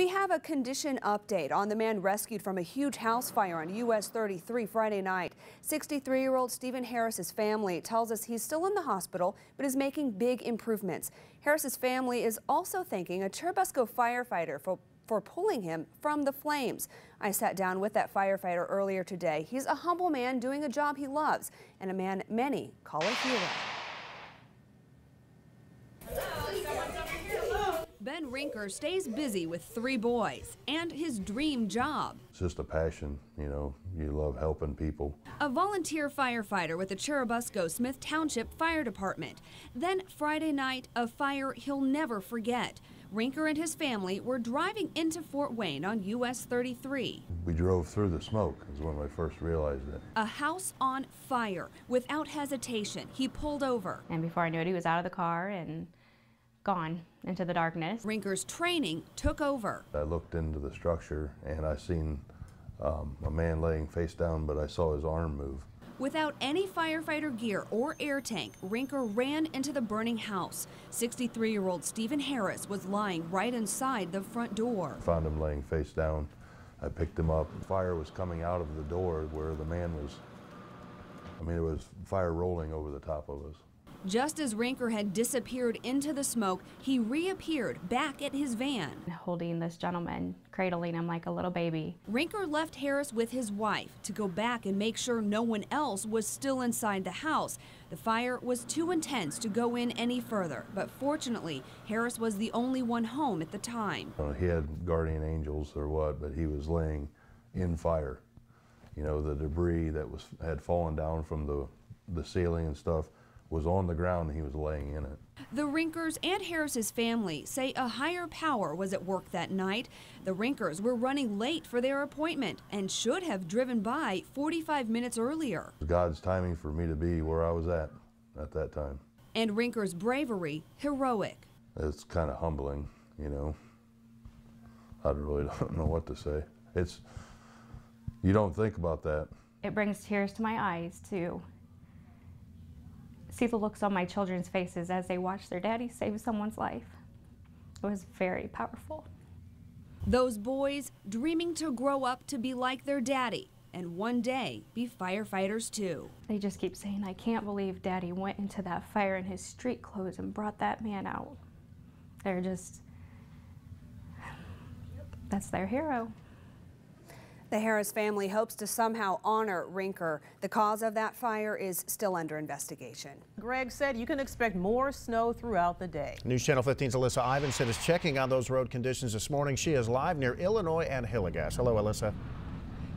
We have a condition update on the man rescued from a huge house fire on US 33 Friday night. 63 year old Stephen Harris's family tells us he's still in the hospital but is making big improvements. Harris's family is also thanking a Churubusco firefighter for for pulling him from the flames. I sat down with that firefighter earlier today. He's a humble man doing a job he loves and a man many call a hero. Ben Rinker stays busy with three boys and his dream job. It's just a passion, you know, you love helping people. A volunteer firefighter with the Churubusco Smith Township Fire Department. Then Friday night, a fire he'll never forget. Rinker and his family were driving into Fort Wayne on US 33. We drove through the smoke is when I first realized it. A house on fire. Without hesitation, he pulled over. And before I knew it, he was out of the car and gone into the darkness. Rinker's training took over. I looked into the structure and I seen um, a man laying face down, but I saw his arm move. Without any firefighter gear or air tank, Rinker ran into the burning house. 63 year old Stephen Harris was lying right inside the front door. Found him laying face down. I picked him up. Fire was coming out of the door where the man was. I mean, it was fire rolling over the top of us. Just as Rinker had disappeared into the smoke, he reappeared back at his van. Holding this gentleman, cradling him like a little baby. Rinker left Harris with his wife to go back and make sure no one else was still inside the house. The fire was too intense to go in any further, but fortunately, Harris was the only one home at the time. Uh, he had guardian angels or what, but he was laying in fire. You know, the debris that was had fallen down from the, the ceiling and stuff was on the ground and he was laying in it. The Rinkers and Harris's family say a higher power was at work that night. The Rinkers were running late for their appointment and should have driven by 45 minutes earlier. God's timing for me to be where I was at at that time. And Rinker's bravery heroic. It's kind of humbling, you know. I really don't know what to say. It's you don't think about that. It brings tears to my eyes too see the looks on my children's faces as they watch their daddy save someone's life. It was very powerful. Those boys dreaming to grow up to be like their daddy and one day be firefighters too. They just keep saying, I can't believe daddy went into that fire in his street clothes and brought that man out. They're just, that's their hero. The Harris family hopes to somehow honor Rinker. The cause of that fire is still under investigation. Greg said you can expect more snow throughout the day. News Channel 15's Alyssa Ivanson is checking on those road conditions this morning. She is live near Illinois and Hillegas. Hello, Alyssa.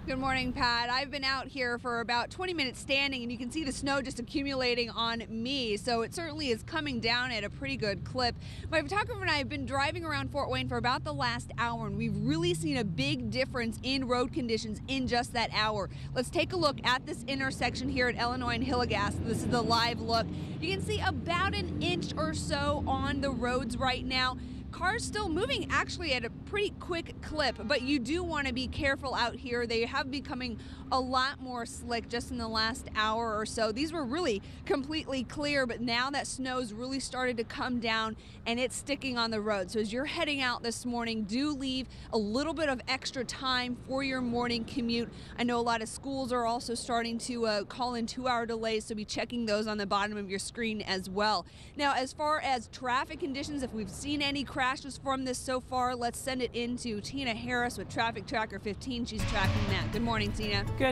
Good morning, Pat. I've been out here for about 20 minutes standing, and you can see the snow just accumulating on me. So it certainly is coming down at a pretty good clip. My photographer and I have been driving around Fort Wayne for about the last hour, and we've really seen a big difference in road conditions in just that hour. Let's take a look at this intersection here at Illinois and Hillegas. This is the live look. You can see about an inch or so on the roads right now cars still moving actually at a pretty quick clip, but you do want to be careful out here. They have becoming a lot more slick just in the last hour or so. These were really completely clear, but now that snow's really started to come down and it's sticking on the road. So as you're heading out this morning, do leave a little bit of extra time for your morning commute. I know a lot of schools are also starting to uh, call in two hour delays, so be checking those on the bottom of your screen as well. Now, as far as traffic conditions, if we've seen any crashes from this so far. Let's send it into Tina Harris with Traffic Tracker 15. She's tracking that. Good morning, Tina. Good.